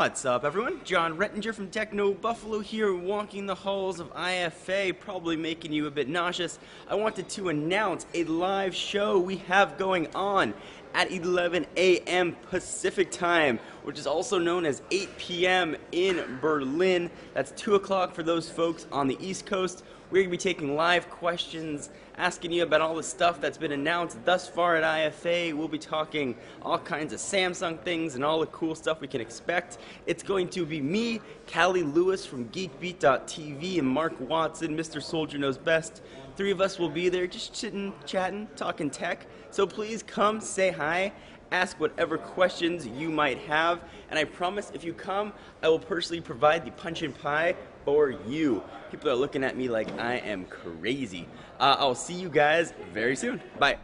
What's up, everyone? Jon Rettinger from TechnoBuffalo here, walking the halls of IFA, probably making you a bit nauseous. I wanted to announce a live show we have going on at 11 a.m. Pacific time, which is also known as 8 p.m. in Berlin. That's 2 o'clock for those folks on the East Coast. We're going to be taking live questions, asking you about all the stuff that's been announced thus far at IFA. We'll be talking all kinds of Samsung things and all the cool stuff we can expect. It's going to be me, Cali Lewis from GeekBeat.tv, and Mark Watson, Mr. Soldier Knows Best. Three of us will be there just sitting, chatting, talking tech. So please come say hi ask whatever questions you might have. And I promise if you come, I will personally provide the punch and pie for you. People are looking at me like I am crazy. Uh, I'll see you guys very soon. Bye.